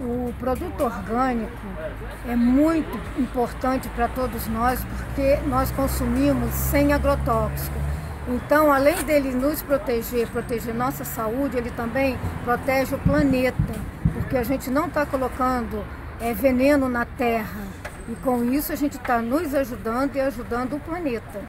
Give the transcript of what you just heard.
O produto orgânico é muito importante para todos nós porque nós consumimos sem agrotóxico. Então, além dele nos proteger, proteger nossa saúde, ele também protege o planeta, porque a gente não está colocando é, veneno na terra. E com isso a gente está nos ajudando e ajudando o planeta.